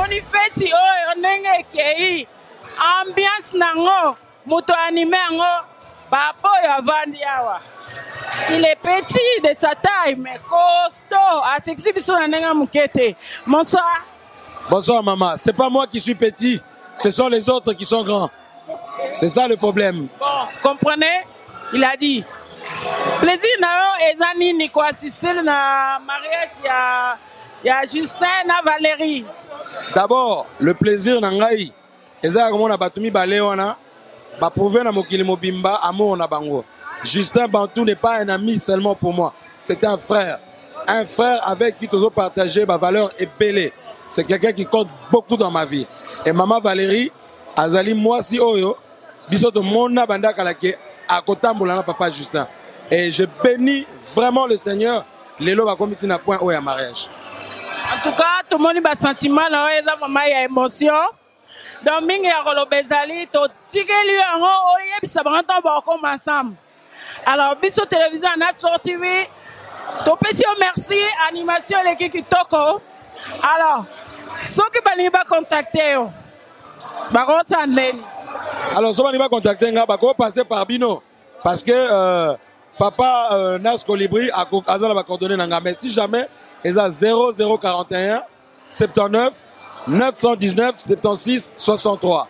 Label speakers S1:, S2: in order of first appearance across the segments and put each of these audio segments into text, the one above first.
S1: namoni feti oyo ndenge ekei ambiance nango moto anime yango papa oyo avandi awa. Il est petit de sa taille mais costaud. Asexi biso na ndenge moke te bonsoir.
S2: Bonsoir maman. C'est pas moi qui suis petit, ce sont les autres qui sont grands. C'est ça le problème.
S1: bon comprenez? Il a dit plaisir na yo eza nini? Koassiste na mariage ya, ya justin na valérie
S2: D'abord, le plaisir na ngai eza ya komona bato mibale wana baprouve na mokili mobimba amour na bango. Justin Bantou n'est pas un ami seulement pour moi, c'est un frère. Un frère avec qui tous partager ma valeur est belé. C'est quelqu'un qui compte beaucoup dans ma vie. Et maman Valérie, azali mwasi oyo, biso to mona banda kalake akotambola na papa Justin. Et je bénis vraiment le Seigneur. Lelo bakomiti na point oyo ya mariage.
S1: En tout cas tomoni basentiment na yo eza vraimen ya émotion. Donc mingi ya koloba ezali totikeli yango oyebisa bango ntango bakokoma ensemble. Alors biso télévision ya nasport tv topesi yo merci animation eleki kitoko alors soki balingi bacontacte yo bakosala ndeni
S2: Alors, souvent, il va contacter nga, bako passer par Bino. Parce que euh, papa euh, Nas Colibri a co- a la coordonnée nanga. Mais si jamais, ils a 0041 79 919 76 63.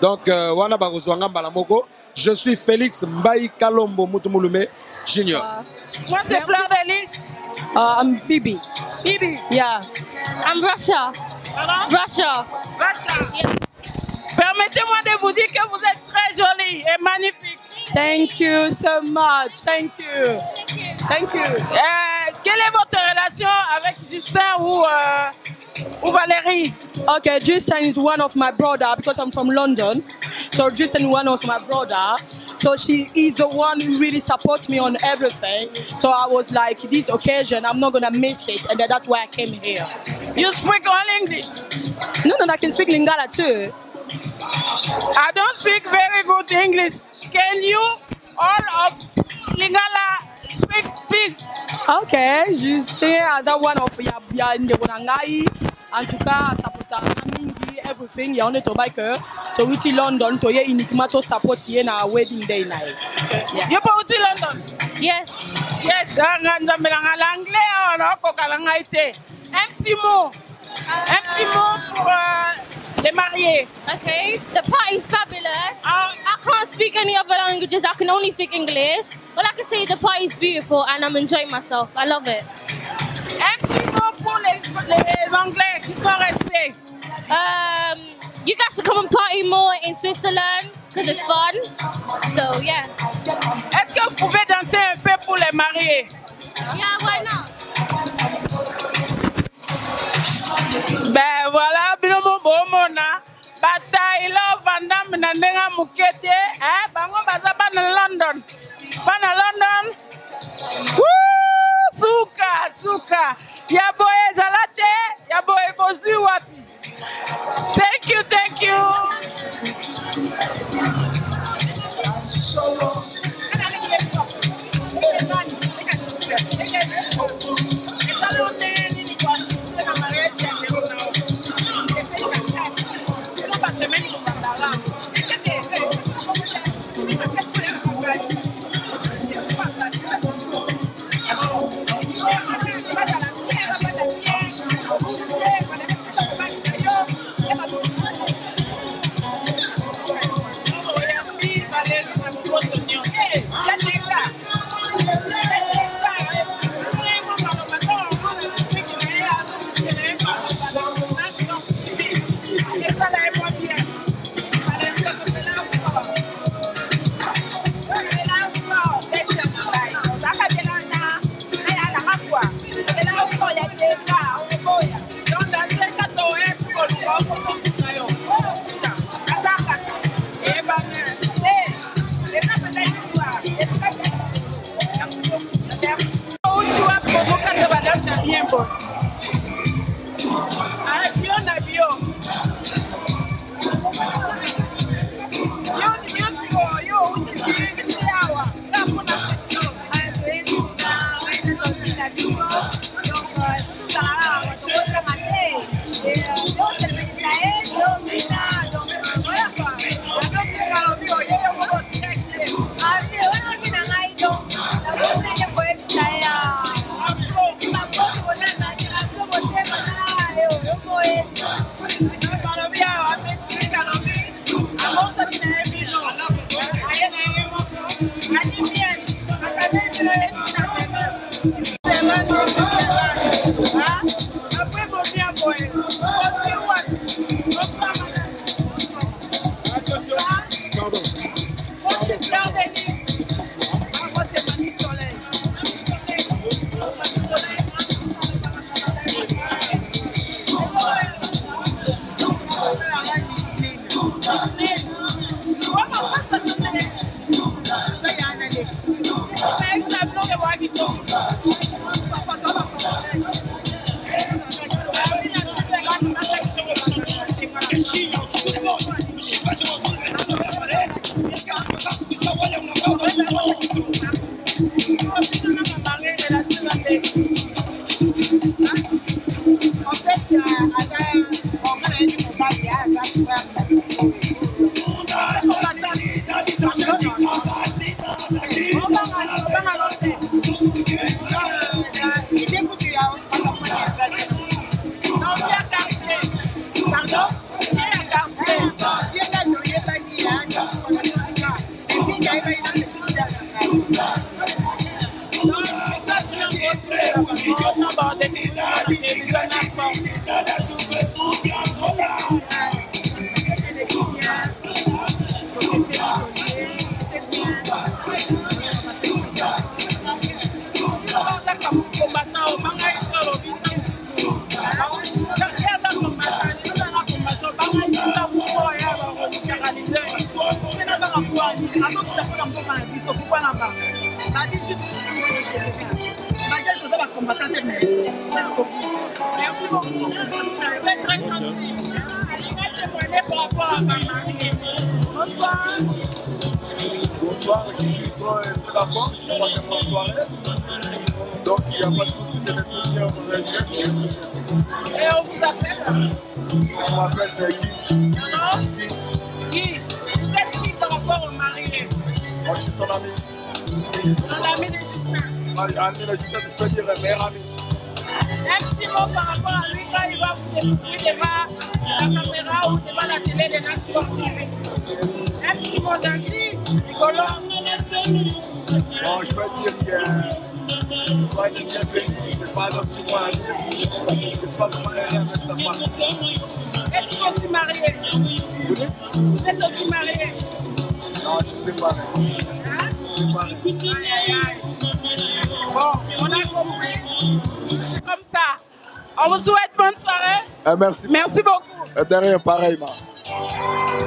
S2: Donc, euh, wana bakozwanga mbala moko. Je suis Félix Mbaï Kalombo Mutumulume Junior.
S1: moi c'est fleur lys
S3: Uh, I'm Bibi.
S1: bibi
S3: Yeah.
S4: I'm Russia.
S1: Pardon?
S4: Russia.
S1: Vacha. Permettez-moi de vous dire que vous êtes très jolie et magnifique.
S3: Thank you so much. Thank you. Thank you.
S1: Euh, quelle est votre relation avec Justin ou, euh, ou Valérie
S3: Okay, Justin is one of my brother because I'm from London. So Justin is one of my brother. So she is the one who really supports me on everything. So I was like, this occasion, I'm not gonna miss it, and that's why I came here.
S1: You speak all English.
S3: No, no, I can speak Lingala too.
S1: I don't speak very good English. Can you all of Lingala speak please?
S3: Okay, je sais as a one of ya ya ndeko na ngai. En tout cas, supporta mingi everything ya on to bike to uti London to ye uniquement to support ye na wedding day na ye. Yeah.
S1: You go to London?
S4: Yes.
S1: Yes, ah, nga nzambe na nga l'anglais awa naokokala ngai te. Un petit mot. Mot pour euh, les mariés.
S4: Okay. The party's fabulous.
S1: Ah,
S4: I can't speak any other languages. I can only speak English. But I can say the party's beautiful and I'm enjoying myself. I love it.
S1: Petit mot pour les, les Anglais qui sont restés.
S4: Um, you guys should come and party more in Switzerland because it's fun. So yeah.
S1: Est-ce que vous pouvez danser un peu pour les mariés
S4: Yeah, why not?
S1: Ben voilà, bino mo bomona bataille vandam na ndenge ya moke te eh, bango baza bana London. Bana London. Woo! suka suka. Ya boye Nada tu que tu te han comprado. Par rapport à ma mariée. Bonsoir.
S5: Bonsoir, je suis toi et tout d'accord, je suis passé la soirée. Donc il n'y a pas de souci, c'était tout bien, on va bien.
S1: Et on vous appelle
S5: Je m'appelle euh, Guy. Guy.
S1: Guy, vous êtes qui par rapport au marié
S5: Moi je suis son ami.
S1: Dans l'ami de Justin.
S5: Ami de Justin, je peux dire meilleur ami.
S1: Un petit mot par rapport à lui quand il va vous découvrir devant la caméra ou devant la télé de la sportive. Un petit mot gentil, rigolo.
S5: Bon, je peux dire que toi, il est bienvenu, je n'ai pas d'autre mot à dire. Je sois vraiment heureux avec sa femme.
S1: Êtes-vous aussi marié?
S5: Vous
S1: êtes aussi marié?
S5: Non, je sais pas.
S1: Hein?
S5: Je sais pas.
S1: Aïe, aïe, aïe. Bon, on a compris. Ça. On vous souhaite bonne soirée.
S5: Eh, merci.
S1: Merci beaucoup.
S5: Et derrière, pareillement.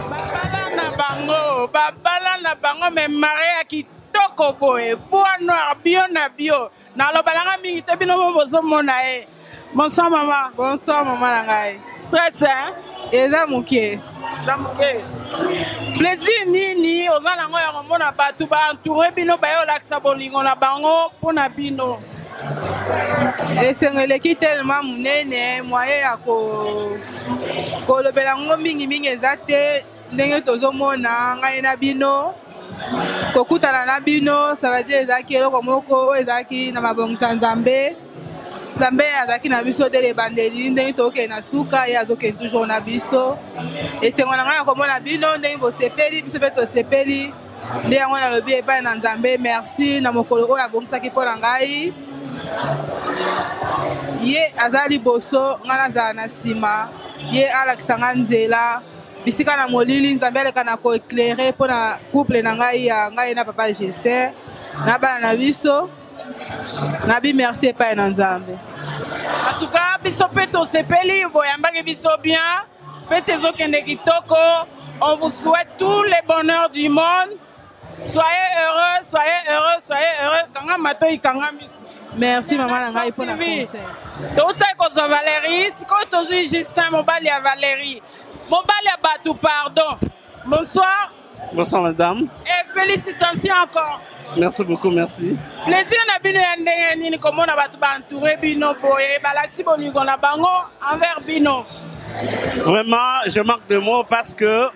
S1: babala na bango babala na bango me mare ya kitoko boye bwa noir bio na bio nalobalanga mingi te bino mo bozomona ye bonsoir mama
S6: bonsoir mama na ngai
S1: stress hein?
S6: eza moke
S1: eza moke plaisir nini oza nango ya komona bato baentoure bino baye olakisa bolingo na bango mpo na bino
S6: esengo eleki telema monene moye ya ko- kolobela yango mingimingi eza te ndenge tozomona ngai na bino kokutana na bino savadi ezalaki eloko moko oyo ezalaki na mabongisa nzambe. Nzambe azalaki na biso te lebandeli ndenge tokokende na suka ye azokende toujours na biso. Esengo na ngai ya komona bino ndenge bosepeli biso mpe tosepeli. Nde yango nalobi epai na nzambe merci. Na mokolo oyo abongisaki mpo na ngai ye aza liboso ngai nazala na nsima. Ye alakisa ngai nzela. Bisika na molili nzambe aleka na koeklere mpo na couple na ngai ya ngai na papa justin na bana na biso. Nabi merci epai na nzambe.
S1: En tout cas biso mpe tosepeli boyambaki biso bien. Fete ezokende kitoko. On vous souhaite tous les bonheurs du monde. Soyez heureux soyez heureux soyez heureux. Kanga matoi kanga miso
S6: merci mama na ngai mpo na concert
S1: toutaki kozwa valérie. Sikoyo tozwi justin mobali ya valérie. Mobali ya bato pardon. Bonsoir.
S7: Bonsoir madame.
S1: et félicitations encore.
S7: Merci beaucoup, merci.
S1: plaisir na bino ya ndenge nini komona bato baentoure bino boye balakisi bolingo na bango envers bino.
S7: Vraiment, je manque de mots parce que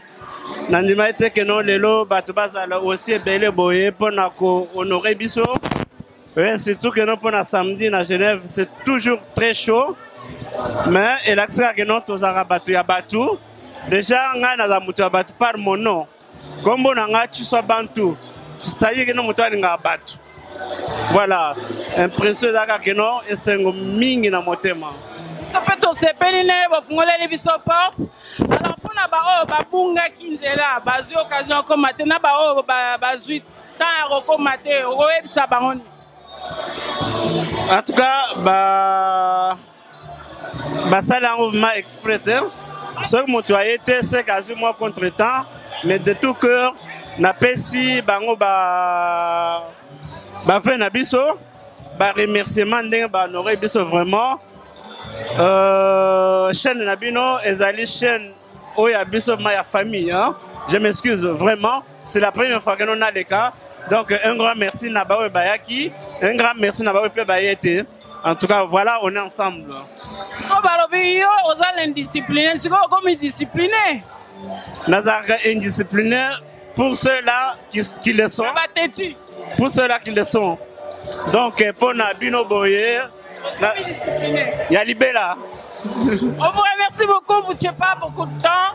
S7: nandima ete ke no lelo bato bazala aussi ebele boye mpona kohonore biso Ouais, surtout que non, pour la samedi à Genève, c'est toujours très chaud. mais elakisi kaka no tozalaka bato ya bato déjà ngai naza moto ya bato par mon nom. Na ngai tiswa bantu c'est-à-dire keno moto alingaka bato voilà. Impression eza kaka keno esengo mingi na motema
S1: biso mpe tosepeli nde bafungoleli biso porte alors mpona baoyo babungaki nzela bazwi occasion okóma te na baoyo ba- bazwi temps ya kokóma te okoyebisa bango nini
S7: en tout cas ba basala yango vraiment exprès te soki moto aye te seke azwi mwa contre temps mais de tout cœur na biso baremerciement ndenge bahonore biso vraiment. Euh, chaîne na bino ezali chaîne oyo ya biso ma famille hein? je m'excuse vraiment c'est la première fois que nona leka donc un grand merci na baoyo bayaki. Un grand merci na baoyo mpe baye te en tout cas voilà on est ensemble.
S1: Okomi discipliné
S7: nazalaka indiscipliné? Pour ceux-là qui, qui le sont. Pour ceux-là qui le sont. Donc mpo na bino boye na- ya libela
S1: On vous remercie beaucoup, vous ne tuez pas beaucoup de temps.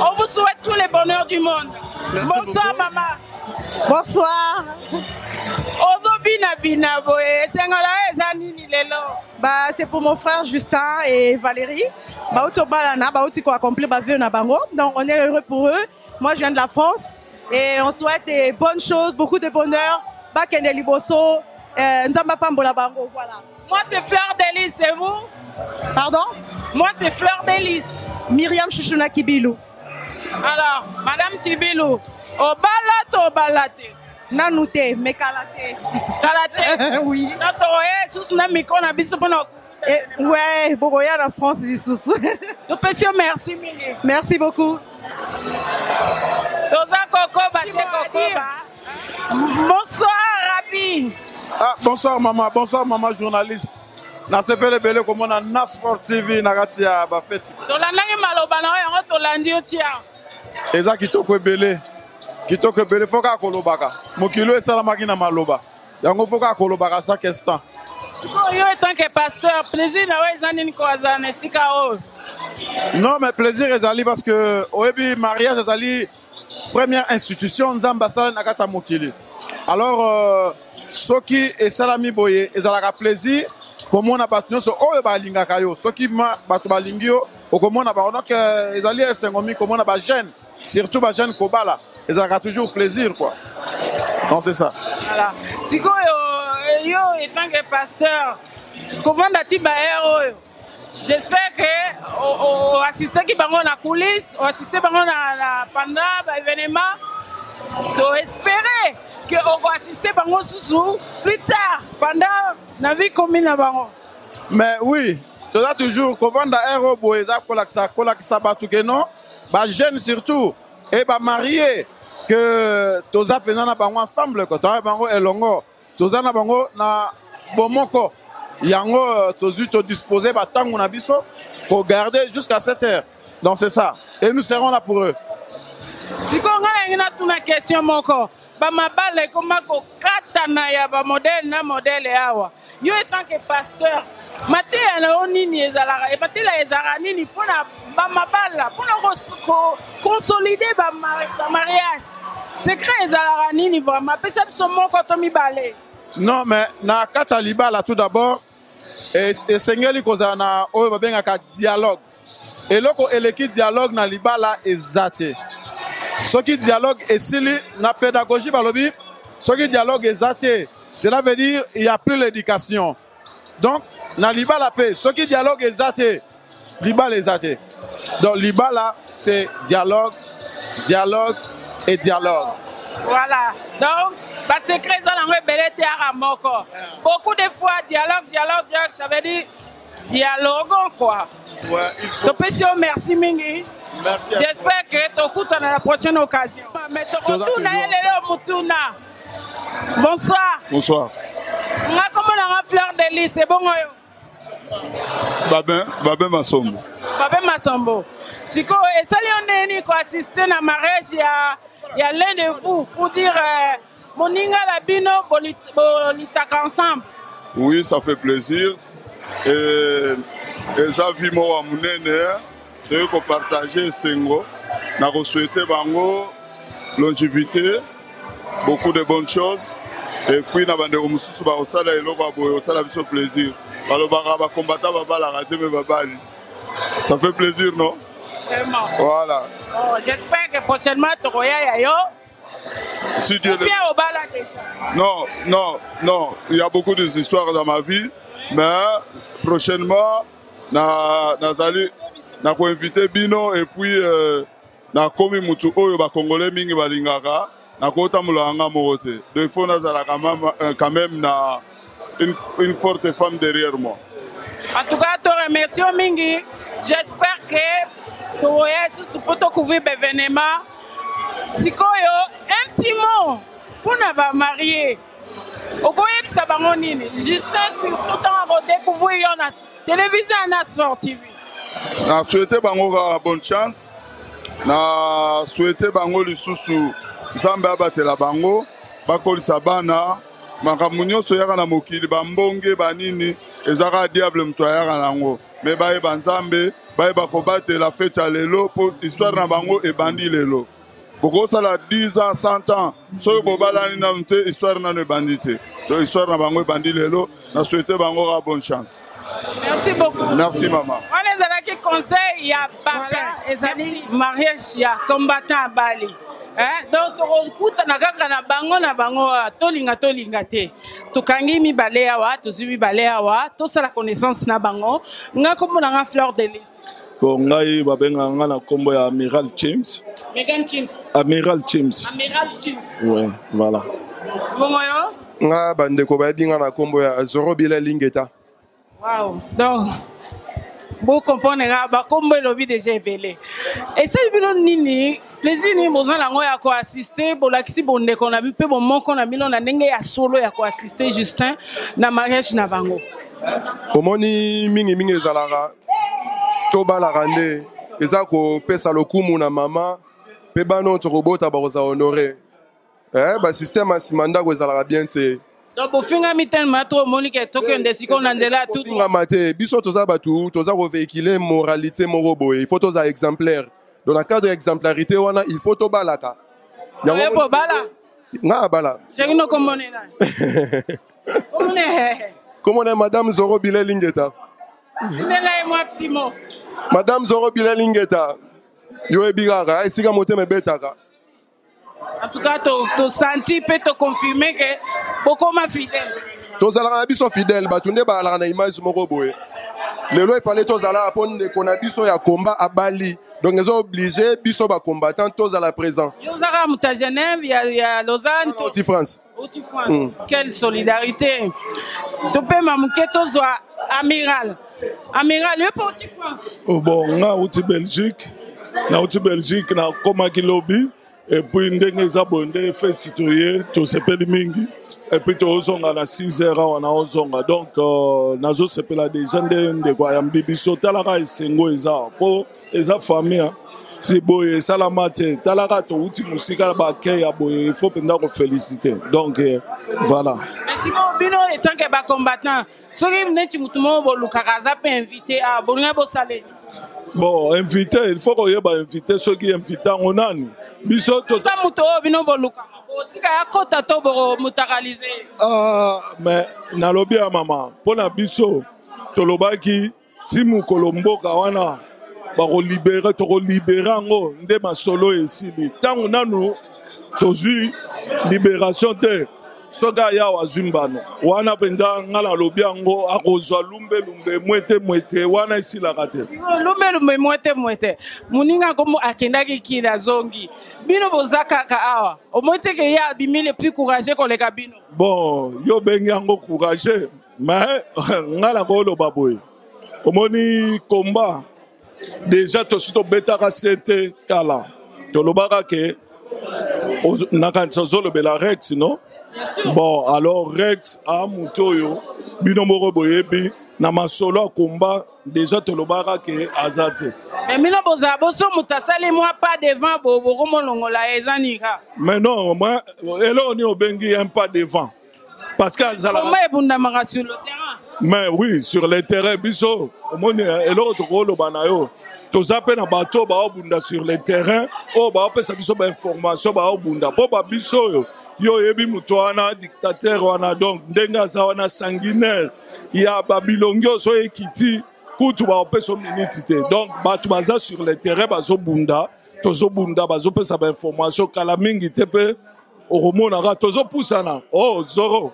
S1: On vous souhaite tous les bonheurs du monde.
S7: Merci
S1: Bonsoir,
S7: beaucoup.
S1: maman.
S8: Bonsoir.
S1: Ozo bina boye. Sengola eza nini lelo?
S8: Bah, c'est pour mon frère Justin et Valérie. Bah, auto balana, bah, auto accompli bah, vœux na bango. Donc, on est heureux pour eux. Moi, je viens de la France et on souhaite des bonnes choses, beaucoup de bonheur. Bah, Kende Liboso, euh, Nzamba Pambola bango, voilà.
S1: Moi, c'est Fleur d'Hélice, c'est vous?
S8: Pardon?
S1: Moi, c'est Fleur d'Hélice.
S8: Myriam Chouchouna Kibilou.
S1: Alors, Madame Tibilou, obalate obalate.
S8: Nanouté, Mekalate.
S1: Kalate?
S8: oui.
S1: Natoroye susu na micro na biso mpona
S8: Et, ouais, France, Lisusu.
S1: topesi yo merci mingi.
S8: Merci beaucoup.
S1: Toza base kokoba. Bonsoir, Rabi.
S5: Ah, bonsoir maman, bonsoir maman journaliste. nasepeli ebele komona na sport tv na kati ya bafeti
S1: tolandaki maloba na yo yango tolandi yo tia
S5: eza kitoko ebele kitoko ebele fo kaka kolobaka. Mokili oyo esalamaki na maloba. Yango fo kaka kolobaka chaque instant.
S1: Sikoyo yo etanke pasteur plaisir na yo eza nini kozala na esika oyo
S5: non mais plaisir ezali parce que oyebi mariage ezali première institution nzambe asali na kati ya mokili. Alors euh, soki esalami boye ezalaka plaisir komona bato nyonso oyo balingaka yo soki bato balingi yo okomona bango donc euh, ezali esengo mingi komona bajeune surtout bajeune kobala ezalaka toujours plaisir quoi. Donc c'est ça.
S1: Voilà. Sikoyo eh, yo etanke pasteur ti baere oyo j'espère que oasisteki bango na coulisse oasiste bango na na- pendant baévénement toespere ke okoasiste bango susu plus tard pendant na vie commune na bango
S5: mais oui toza toujours kovanda aire oyo boye eza kolakisa kolakisa bato ke non? Bajeune surtout. E bamarie ke toza mpenza na bango ensemble na bango elongo. Toza na bango na bomoko. Yango euh, tozwi todispose batango na biso kogarde jusqu'à 7 heures. Donc c'est ça. Et nous serons là pour eux.
S1: Sikoyo ngai nangi natuna question moko bamabala ekoma kokatana ya bamodele na modele awa. Yo etanke pasteur mateya na yo nini ezalaka? Matela ezalaka nini mpona bamabala mpona konsolide bamariage secret ezalaka nini vraiment? Apesa biso moko to mibale.
S5: Non mais na kati ya libala tout d'abord es- esengeli kozala na oyo babengaka dialogue. Eloko eleki dialogue na libala eza te. Soki dialogue esili na pédagogie balobi soki dialogue eza te cela veut dire il y a plus l'éducation donc na libala mpe soki dialogue eza te libala eza te donc libala c'est dialogue dialogue et dialogue
S1: Voilà. Donc, nango ebele te aka moko. Beaucoup de fois, dialogue, dialogue, dialogue, ça veut dire dialogue, quoi.
S5: ouais, il faut...
S1: merci mingi
S5: merci à
S1: j'espère que tokutana la prochaine occasion mais bonsoir
S9: Bonsoir.
S1: Nga kombo nanga fleur de lis ebongo yo
S9: Babin, Babin Massombo.
S1: babe masombo. Sikoyo esali yo ndeni koassiste na mariage ya, ya l'un de vous pour dire euh, moninga na bino boli- bolitaka ensemble?
S9: Oui, ça fait plaisir. Et eza vi moko ya monene toyei kopartage esengo na kosouete bango longivité beaucoup de bonnes choses et puis na bandeko mosusu bakosala eloko ya boye kosala biso plaisir. Balobaka bakombata babalaka te me babali. Ça fait plaisir non? Voilà.
S1: Oh, J'espère que prochainement, Toroya Yayo,
S9: si Dieu le... Non, non, non. Il y a beaucoup d'histoires dans ma vie, mais prochainement, na nazali na invité bino et puis euh, na komi mutu oyo ba congolais mingi balingaka na kota mulanga moko te. Donc il faut nazala quand même, euh, quand même na une, une forte femme derrière moi.
S1: En tout cas, te remercie Mingi. J'espère que Toroya sous pour te couvrir l'événement. Sikoyo, un petit mot pour ne marier. okoyebisa bango nini justin surtout ntango akodécouvrir yo na télévision na sport tv
S9: na souhaite bango kaka bonne chance na souhaite bango lisusu nzambe abatela bango bakolisa bana. Makambo nyonso eyaka na mokili bambonge banini eza kaka diable moto ayaka na yango. Me bayeba nzambe bayeba kobatela fete ya lelo mpo histoire na bango ebandi lelo. Bokosala 10 ans 100 ans soki bobalani nanu te histoire nano ebandi te. Donc histoire na bango ebandi lelo na souhaite bango kaka bonne chance.
S1: Merci beaucoup.
S9: Merci mama
S1: wana ezalaki conseil ya papa ezali mariage ya combattant ya bali donc tokokutana kaka na bango na bango awa tolinga tolinga te. Tokangi mibale awa tozwi mibale awa tosala connaissance na bango. Nga kombo na nga fleur de lis
S10: bon ngai babengaka nga na nkombo ya amiral james.
S1: Megan chims
S10: amiral james.
S1: Amiral chims
S10: ouais voilà.
S1: Bongo yo
S11: nga bandeko bayebi nga na nkombo ya zorobila lingeta
S1: wow donc bokomponera bakombo elobi deja ebele. Esali bino nini? Plaisir nini boza nango ya koassiste? Bolakisi bondeko na bi mpe bomoko na bino na ndenge ya solo ya koassiste justin na mariage na bango.
S11: Omoni mingimingi ezalaka. Tobalaka nde. Eza kopesa lokumu na mama mpe bana oyo tokobota bakoza honore eh, basysteme ya nsima ndako ezalaka bien te
S1: to bofingami telema to omoni ke tokende sikoyo na nzela
S11: fingama te biso toza bato toza kovéhicule moralité moko boye. Faut toza exemplaire. Donc na cadre exemplarité wana il faut tobalaka.
S1: Oye bobala.
S11: Nga abala
S1: sheri nokombone nani komone
S11: komona madame zoro bile lingeta
S1: tinela ye mwa ptimo
S11: madame zoro bile lingeta yo yebi kaka esika motema ebetaka
S1: en tout cas to- tosanti mpe toconfirme ke bokoma fidèle.
S11: Tozalaka na biso fidèle bato nde bazalaka na image moko boye. Lelo efale tozalaka mpo ndeko na biso ya komba abali. Donc eza oblige biso bacombattant tozala présent.
S1: Yo ozaka moto ya genève ya, ya lausanne to-
S11: oti france.
S1: Oti France.
S11: Mm.
S1: Quelle solidarité. topema moke tozwa amiral. Amiral yo mpe oti france.
S10: Oh, bon nga uti belgique. Nauti belgique nakomaki lobi epuis ndenge eza boye nde feti toye tosepeli mingi. Epuis tozonga na 6 heures awa naozonga donc euh, nazosepela deja nde ndeko ayambi biso talaka esengo eza mpo eza famille si boye esalama te talaka touti mosika bake ya boye ifo mpenza kofélicité donc eh, voilà.
S1: Bino etanke bacombattant soki neti motu moko bolukaka aza mpe invité a bolingai bosaleli
S10: bon invité il faut koyeba invité soki invité yango nani biso toza
S1: moto oyo bino bolukaka botika ya kota to bomutakalize ye
S10: Ah, mais nalobi ya mama. Mpo na biso tolobaki ti mokolo mboka wana bakolibere tokolibere yango. Nde masolo esili. Ntango nanu tozwi liberation te soki ayawa azwi mbano wana mpenza nga nalobi yango akozwa lumbelumbe mwete mwete wana esilaka te.
S1: Lumbelumbe mwete mwete. Moninga kombo akendaki kini azongi bino boza kaka awa. Omoi teke ye abimi le plus courageux koleka bino.
S10: Bon yo bengi yango courage mais nga na koloba boye. Omoni komba deja tosi tobetaka se te kala. Tolobaka ke nakanisa ozolobela rex no bon alors rex aa motu oyo bino moko boyebi. Na masolo ya komba deja tolobaka ke aza te.
S1: Me bino bozala boso moto asali mwa pas devant bokomolongola eza nika
S10: mais non moi eloko nini obengi un pas devant. Parce que azalaka
S1: ebundamaka sur le terrain
S10: mais oui sur le terrain biso omoni eloko tokoloba na yo toza mpe na bato baobunda sur le terrain oyo baopesa biso bainformation baobunda. Mpo babiso oyo yo oyebi moto wana dictateur wana donc ndenge aza wana sanguinaire ya babilongi oyo so ekiti kutu baopesa miniti te. Donc bato baza sur le terrain bazobunda tozobunda bazopesa bainformation kala mingi te mpe okomonaka tozopusana. O zoro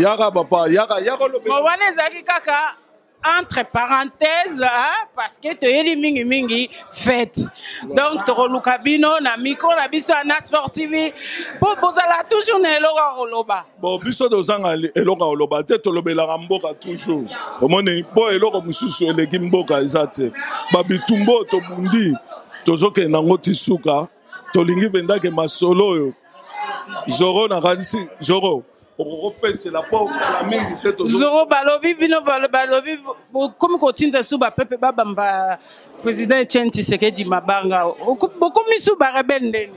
S10: yaka papa yaka yaka olobe
S1: Bon, wana ezalaki kaka entre parenthèse hein, parce que toyeli mingimingi fête. Donc tokoluka bino na mikro na biso ya nas sportivi mpo bozala toujours na eloko ya koloba.
S10: Bon biso tozanga eloko ya koloba te tolobelaka mboka toujours. Omoni mpo eloko mosusu eleki mboka eza te. Babitumba oyo tobundi tozokende yango ti suka tolingi pendake masolo oyo. Zoro nakanisi zoro okokopesela mpo okala mingi te tozo-
S1: zoro balobi bino balo- balobi bo- komi kotinda su bapepe babamba président etienne tisekedi mabanga. Oko- bokomi su barebele ndeni?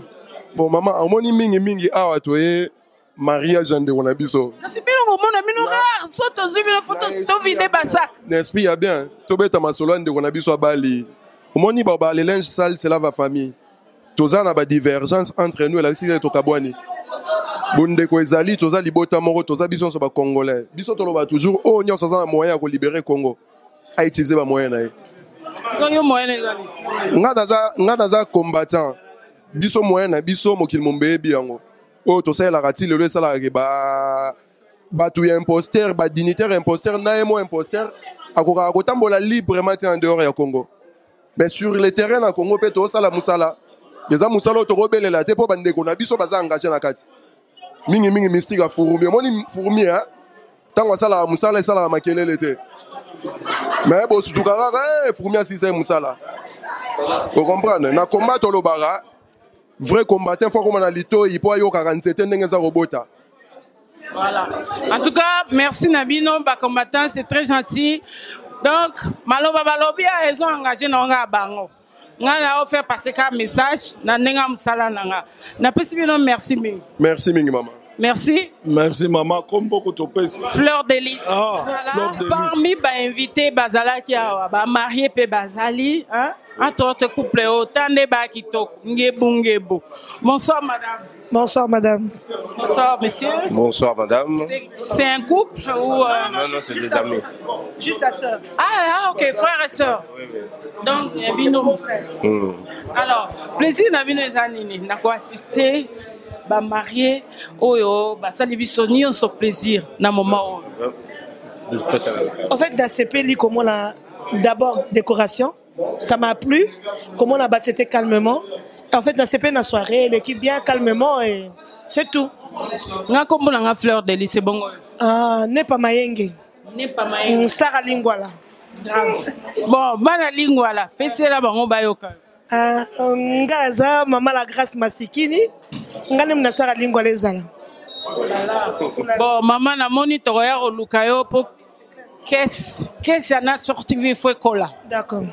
S11: Bon mama omoni mingimingi awa toye mariage ya ndeko na biso
S1: kasi bino bomona bino rare so tozwi bino fo tovide basak.
S11: N'esprit ya bien. Tobeta masolo ya ndeko na biso abali omoni bao balinge sale cela va famille. Toza na badivergence entre nous elakisi te tokabwani bondeko ezali toza libota moko toza biso nyonso bacongolais biso toloba toujours oyo nyonso aza na moyen ya kolibere congo autilize bamoyen na ye. Nga naza combattant. Biso moyen na biso mokili mombe yebi yango. Oyo tosalelaka ti lelo esalaka ke ba bato ya imposter badignitaire imposter na ye mo imposter akokaka kotambola librement te en dehors ya congo. Mais sur le terrain na congo mpe tosala mosala. Eza mosala oyo tokobelela te mpo bandeko na biso baza engage na kati mingimingi mystique afurumi omoni furumi a ntango asalaka mosala esalaka makelele te me bosutuka kaka "Eh, furumi asisa ye mosala ocomprendre na combat tolobaka vrai combattant fo akóma na litoi mpo ayokaka nzete ndenge eza kobota
S1: Voilà. En tout cas, merci Nabino, combattant, c'est très gentil. Donc, Maloba Balobi a raison engagé dans nga bango. Nga na offert passer un message na nenga musala nanga. Na pesi bino merci mingi.
S11: merci mingi mama
S1: Merci.
S10: merci mama komboko topesi
S1: Fleur de lys.
S10: Ah,
S1: Voilà.
S10: Fleur de lys.
S1: Parmi ba invité bazalaki awa, ba marié pe bazali, hein? Entre autres couple ba kitoko. Bonsoir madame.
S12: Bonsoir madame.
S1: Bonsoir monsieur.
S13: Bonsoir madame.
S1: C'est- un couple ou euh,
S13: Non, non, c'est des amis.
S12: Juste la sœur.
S1: Ah, ah, ok, frère et sœur. Donc, il y a bino.
S13: Hmm.
S1: Alors, plaisir na bino eza nini na koassiste bamarie oyo basali biso nyonso plaisir na moment oyo
S12: En fait, dans ce pays, comme on a d'abord décoration, ça m'a plu. Comment on a battu c'était calmement. En fait, dans la soirée, l'équipe bien calmement et c'est tout.
S1: nga kombo na nga fleur de lys bongo
S12: Ah, n'est pas mayenge.
S1: ne pa mayenge
S12: Star à Lingwala.
S1: grave bon bana lingwala pesela bango bayoka
S12: Ah, nga mama la grâce masikini nga nde na sara lingwala ezala
S1: bon mama namoni tokoya koluka yo mpo kese kese ana sortivi fo ekola
S12: d'accord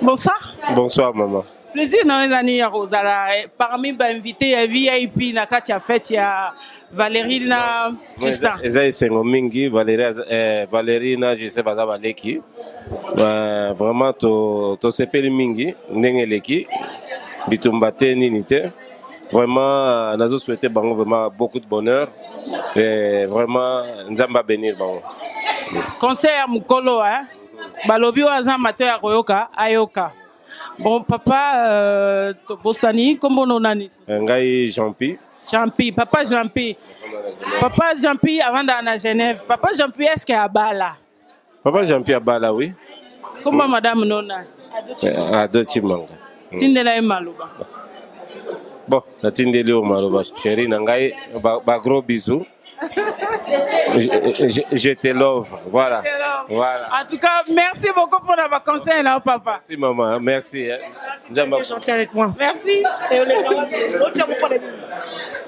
S1: bonsoir
S13: Bonsoir maman.
S1: Plaisir na ezani ya kozala parmi bainvité ya vip na kati ya fete ya valérie na justin
S13: eza esengo mingi valérie eh, valérie na juse baza baleki. Eh, vraiment to- tosepeli mingi ndenge eleki bitumba te nini te. Vraiment nazosouhaite bango vraiment beaucoup de bonheur. Et vraiment nzambe abénir bango.
S1: Ya mokolo eh? balobi oyo aza mato ya koyoka ayoka bon papa euh, tobosani nkombono nani
S13: Eh, ngai jean-pi.
S1: Jean-pi papa jean-pi. Papa jean-pi avandaka na genève papa jean-pi estce abala?
S13: Papa jean-pi abala wi
S1: komba madame nona?
S13: Eh, ado chimanga
S1: tindela ye maloba.
S13: Bon natindeli yo maloba. Chéri na ngai ba- bagros bisou je, je, je te love. Voilà. Voilà.
S1: En tout cas merci beaucoup pour na baconseil na yo papa.
S13: Merci maman. Merci hein.
S12: Es gentil avec moi.
S1: merci.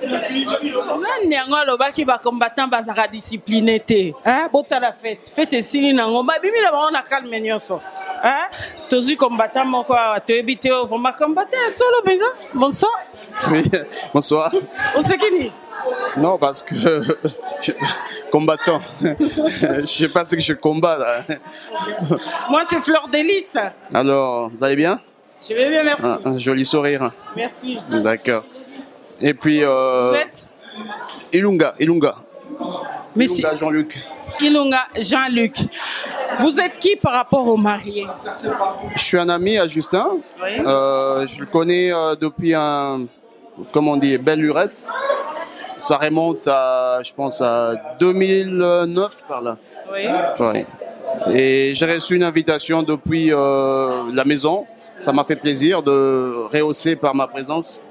S1: Nani yango alobaki bacombattant bazalaka discipline te hein? botala fete fete esili nango. Babimi na bango na calme nyonso hein? tozwi combattant moko awa toyebi te vraimen combattant ya solo mpenza. Bonsoir
S14: Oui, bonsoir.
S1: oseki nini
S14: Non, parce que je- combattant, je sais pas ce que je combats. là.
S1: Moi, c'est Fleur Délice.
S14: Alors, vous allez bien?
S1: Je vais bien, merci.
S14: un, un joli sourire.
S1: Merci.
S14: D'accord. Et puis, euh,
S1: Vous êtes?
S14: Ilunga, Ilunga.
S1: Monsieur
S14: Ilunga Jean-Luc.
S1: Ilunga Jean-Luc. Vous êtes qui par rapport aux mariés
S14: Je suis un ami à Justin.
S1: Oui.
S14: Euh, je le connais euh, depuis un, comment on dit, belle lurette. Ça remonte à, je pense, à 2009 par là.
S1: Oui.
S14: Et j'ai reçu une invitation depuis euh, la maison. Ça m'a fait plaisir de rehausser par ma présence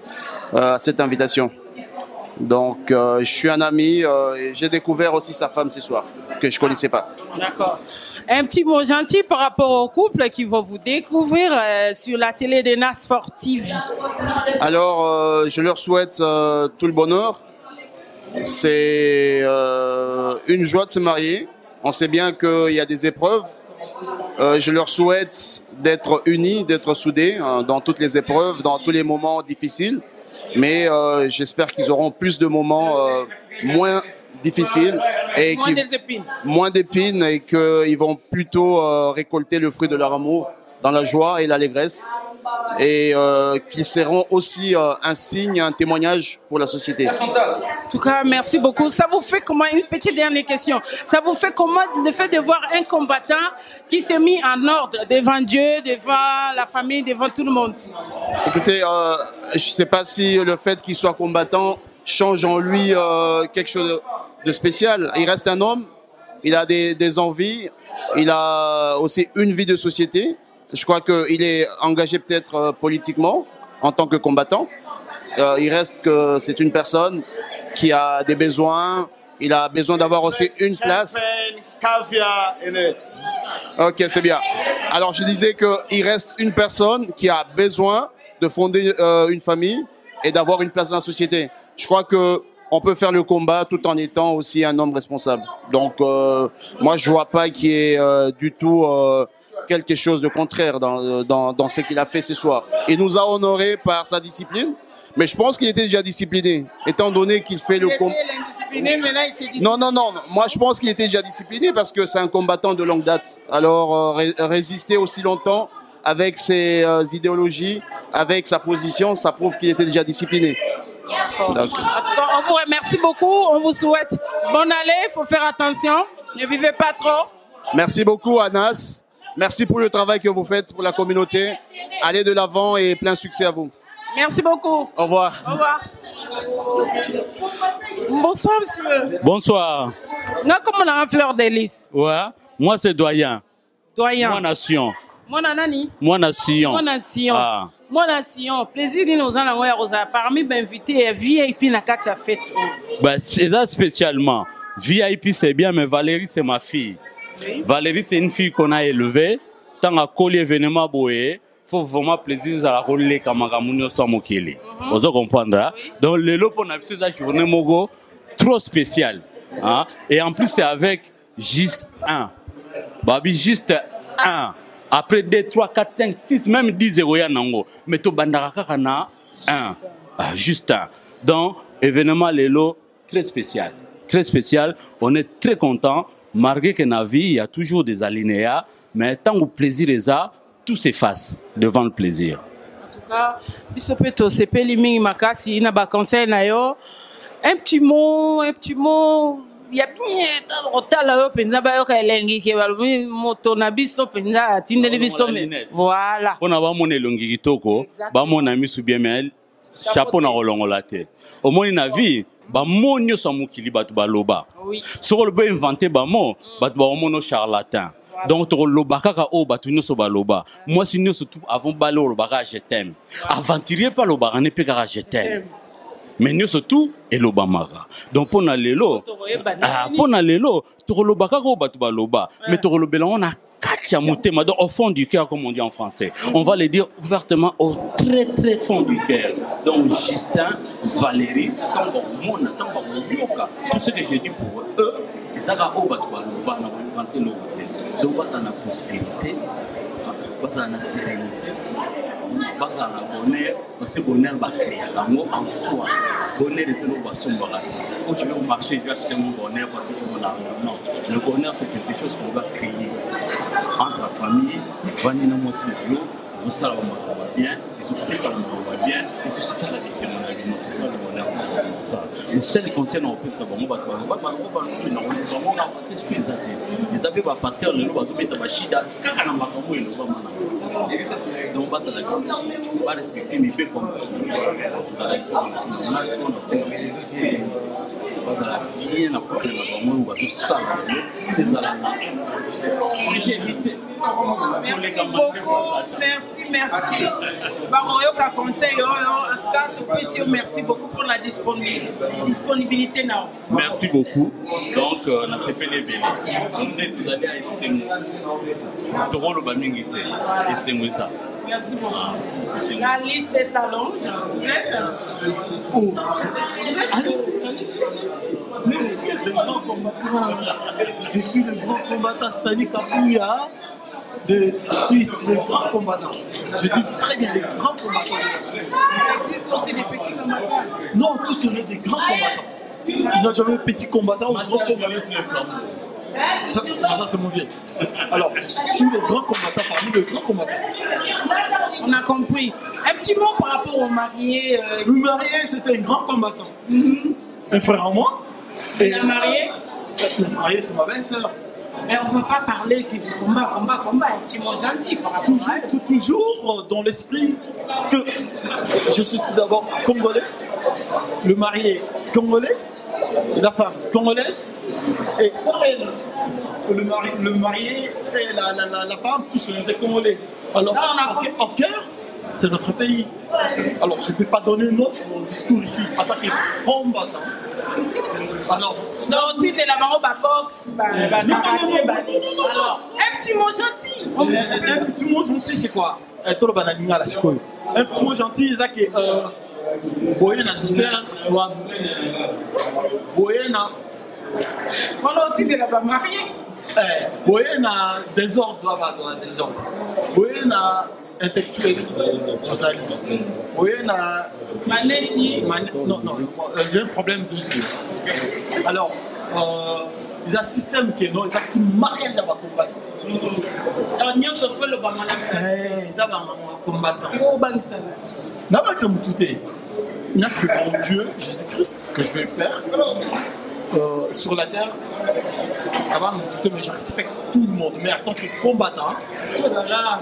S14: euh, cette invitation. Donc, euh, je suis un ami et j'ai découvert aussi sa femme ce soir, que je connaissais pas.
S1: D'accord. Un petit mot gentil par rapport au couple qui va vous découvrir euh, sur la télé de Nasfor TV.
S14: Alors, euh, je leur souhaite euh, tout le bonheur. C'est une joie de se marier. On sait bien qu'il y a des épreuves. Je leur souhaite d'être unis, d'être soudés hein, dans toutes les épreuves, dans tous les moments difficiles. Mais j'espère qu'ils auront plus de moments moins difficiles et
S1: Moins
S14: qu'ils-
S1: des épines.
S14: moins d'épines et qu'ils vont plutôt euh, récolter le fruit de leur amour dans la joie et l'allégresse et euh, qui seront aussi euh, un signe, un témoignage pour la société.
S1: En tout cas, merci beaucoup. Ça vous fait comment Une petite dernière question. Ça vous fait comment le fait de voir un combattant qui s'est mis en ordre devant Dieu, devant la famille, devant tout le monde?
S14: Écoutez, euh, je ne sais pas si le fait qu'il soit combattant change en lui euh, quelque chose de spécial. Il reste un homme, il a des, envies, il a aussi une vie de société. Je crois qu'il est engagé peut-être euh, politiquement en tant que combattant. Euh, il reste que c'est une personne qui a des besoins, il a besoin d'avoir aussi une place. Ok, c'est bien. Alors, je disais qu'il reste une personne qui a besoin de fonder euh, une famille et d'avoir une place dans la société. Je crois que on peut faire le combat tout en étant aussi un homme responsable. Donc, euh, moi, je vois pas qu'il y ait euh, du tout euh, quelque chose de contraire dans, dans, dans ce qu'il a fait ce soir. Il nous a honorés par sa discipline, mais je pense qu'il était déjà discipliné, étant donné qu'il fait le combat.
S1: Il s'est dit.
S14: Non, non, non. Moi, je pense qu'il était déjà discipliné parce que c'est un combattant de longue date. Alors, euh, ré- résister aussi longtemps avec ses euh, idéologies, avec sa position, ça prouve qu'il était déjà discipliné. Donc,
S1: En tout cas, on vous remercie beaucoup. On vous souhaite bonne allée. Il faut faire attention. Ne buvez pas trop.
S14: merci beaucoup, Anas. Merci pour le travail que vous faites pour la communauté. Allez de l'avant et plein succès à vous.
S1: Merci beaucoup.
S14: Au revoir.
S1: Au revoir. Bonsoir, monsieur.
S15: Bonsoir.
S1: Non, comment on a un fleur d'hélice?
S15: Ouais. Moi, c'est doyen.
S1: Doyen.
S15: Moi, nation.
S1: Moi, nani
S15: Moi, nation.
S1: Moi, nation.
S15: Ah.
S1: Moi, nation. Plaisir de nous en avoir Rosa? Parmi mes invités, VIP na kacha fête.
S15: Bah, c'est ça spécialement. VIP, c'est bien, mais Valérie, c'est ma fille. Valérie, c'est une fille qu'on a élevée. Tant à coller événement boye, faut vraiment plaisir à la coller comme un gamounio soit mokili. Vous allez comprendre. hein? Donc, le lot pour nous, c'est journée mogo trop spéciale. Hein? Et en plus, c'est avec juste un. Babi, juste un. Après 2, 3, 4, 5, 6, même 10 zéro ya nango. Mais to bandaka kaka na un. Ah, juste un. Donc, événement lelo très spécial. Très spécial. On est très content. Malgré que dans la vie, il y a toujours des alinéas. Mais tant que le plaisir est là, tout s'efface devant le plaisir.
S1: En tout cas, biso pe tosepeli makasi na baconseil na un petit mot un petit mot ya bien kotala yo mpenza bayoka elengi ke balobi moto na biso mpenza atindeli biso voilà.
S15: Mpona bamona elongi kitoko bamona misu bien me chapeau na kolongola te. Omoni na vie bamo nyonso ya mokili bato baloba soki oloba invente bamo bato bakomona charlatan. Donc tokoloba kaka oyo bato nyonso baloba mwasi nyonso avant bale olobaka je t'aime. Aventurier mpe alobaka ne mpe kaka je t'aime mais nyonso tu elobamaka donc mpo na lelo ah, mpo na lelo tokoloba kaka bato baloba mais tokolobela ngo na kati ya motema donc au fond du cœur comme on dit en français. On va le dire ouvertement au très très fond du cœur. Donc Justin Valérie ntango bakomona ntango bakoyoka tout ce que je dis pour eux ezaka oyo bato baloba na koinvente eloko te donc bazala na prospérité bazala na sérénité bazala bonheur parce que bonheur bakreaka yango en soi. Bonheur eza eloko basombaka te. Je vais au marché je vais acheter mon bonheur parce que mon argent non le bonheur c'est quelque chose qu'on doit créer. Entre la famille vandi na mwasi ezosalaka makambo ya bien ezopesaka makambo ya bien ezosala bisengo na bino c'est ça le bonheur kosala le seul conseil na kopesa bango bato bango na passage eza te eza mpe bapaster lelo bazobeta bashida kaka na makambo elobama na donc bazala kitoko barespecte mibeko mokili bazala kitoko nasi wana osenga sérénité bazala bien na couple na bango oyo bazosala ezala na longévité
S1: Merci beaucoup, merci, merci. Baroyoka conseil, en tout cas, tout précieux, merci beaucoup pour la disponibilité.
S15: Merci beaucoup. Donc, euh, sepele ebele nde tozali ya esengo tokoloba mingi te esengo eza
S1: Merci beaucoup. La liste des salons, vous êtes
S16: Oh.
S1: Vous êtes
S16: le grand combattant. Je suis le grand combattant Stani Kapouya de Suisse, le grand combattant. Je dis très bien les grands combattants de la Suisse.
S1: Des petits combattants.
S16: Non, tous on est des grands combattants. Il n'y a jamais petit combattant ou grand combattant. Ça, ça, c'est mon vieil. Alors, je suis le grand combattant parmi les grands combattants.
S1: On a compris. Un petit mot par rapport au marié. euh,
S16: Le marié, c'était un grand combattant. Un frère à moi. Et
S1: La mariée
S16: La mariée, c'est ma belle-sœur.
S1: Mais on ne va pas parler que du combat, combat, combat. Un petit mot gentil
S16: toujours, tout- toujours dans l'esprit que je suis tout d'abord congolais, le marié congolais, et la femme congolaise, et elle, le, mari, le marié et la, la, la, la femme, tous on était congolais. Alors, en, en cœur, c'est notre pays. Alors, je ne peux pas donner notre discours ici en tant que combattant. Alors,
S1: Donc, tu es là-bas, bah, boxe, bah, bah,
S16: Non, non, non, non,
S1: bah,
S16: non, non, non, non.
S1: Alors, un petit mot gentil.
S16: Un, petit mot gentil, c'est quoi? Eh. Un petit mot gentil, boye na douceur, loi na
S1: Voilà aussi, c'est là-bas marié.
S16: eh, boye na désordre na intellectuel tozali boye na
S1: Maneti.
S16: Mane- non non euh, j'ai un problème de yeux alors euh, eza système ke non eza ki mariage ya bacombattant
S1: Alors, nyonso fo loba malamu.
S16: Eh, eza
S1: obangisana.
S16: nabakisa motu te il n'y a que mon Dieu, Jésus-Christ, que je vais père euh, sur la terre. Avant Dieu, mais je respecte tout le monde. Mais en tant que combattant,
S1: Oh là là.